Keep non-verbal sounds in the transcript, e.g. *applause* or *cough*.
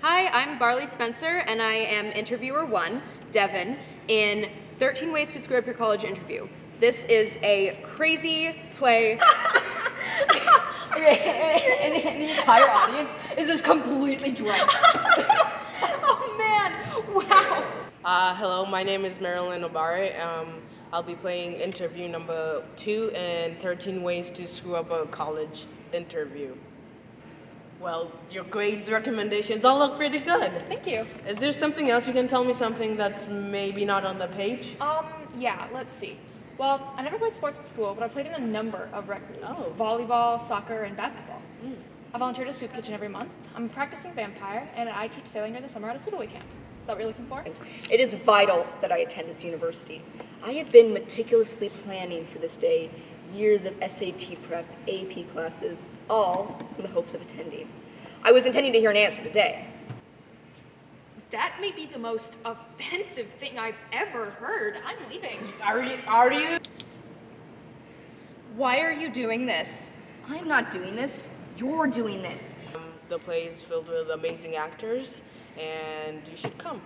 Hi, I'm Barley Spencer, and I am interviewer one, Devin, in 13 Ways to Screw Up Your College Interview. This is a crazy play. Okay, *laughs* and, and the entire audience is just completely drenched. *laughs* oh man, wow. Uh, hello, my name is Marilyn Obare. Um, I'll be playing interview number two in 13 Ways to Screw Up a College Interview. Well, your grades, recommendations all look pretty good. Thank you. Is there something else you can tell me something that's maybe not on the page? Um, yeah, let's see. Well, I never played sports at school, but I played in a number of rec leagues. Oh. Volleyball, soccer, and basketball. I volunteer at a soup kitchen every month. I'm a practicing vampire, and I teach sailing during the summer at a sleepaway camp. Is that what you're looking for? It is vital that I attend this university. I have been meticulously planning for this day, years of SAT prep, AP classes, all in the hopes of attending. I was intending to hear an answer today. That may be the most offensive thing I've ever heard. I'm leaving. Are you? Are you? Why are you doing this? I'm not doing this. You're doing this. The play is filled with amazing actors, and you should come.